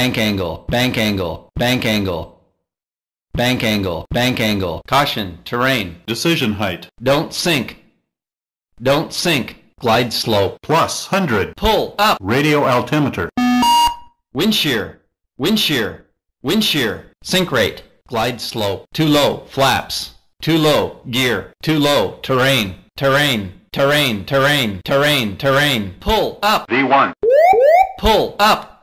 bank angle, bank angle, bank angle, bank angle, bank angle. Caution, terrain, Decision height. don't sink, don't sink. Glide slope, Plus 100. pull up. Radio altimeter. Wind shear, wind shear, wind shear, sink rate, glide slope, too low, flaps, too low, gear, too low, terrain, terrain, terrain, terrain, terrain, terrain, pull up, V1. pull up.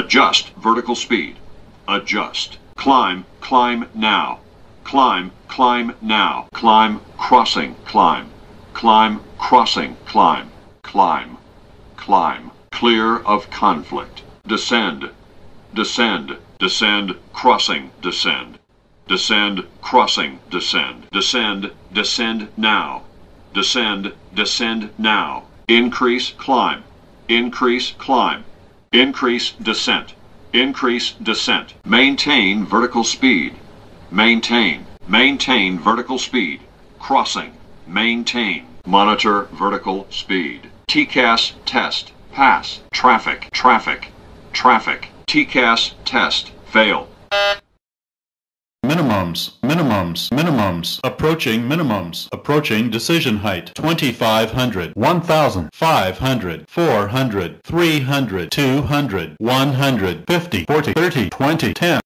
Adjust vertical speed. Adjust. Climb, climb now. Climb, climb now. Climb, crossing, climb. Climb, crossing, climb. Climb, climb. Clear of conflict. Descend, descend, descend, crossing, descend. Descend, crossing, descend. Descend, descend now. Descend, descend now. Increase, climb. Increase, climb. Increase descent. Increase descent. Maintain vertical speed. Maintain. Maintain vertical speed. Crossing. Maintain. Monitor vertical speed. TCAS test. Pass. Traffic. Traffic. Traffic. TCAS test. Fail. Minimums, minimums, minimums, approaching minimums, approaching decision height, 2500, 1500, 400, 300, 200, 150, 40, 30, 20, 10.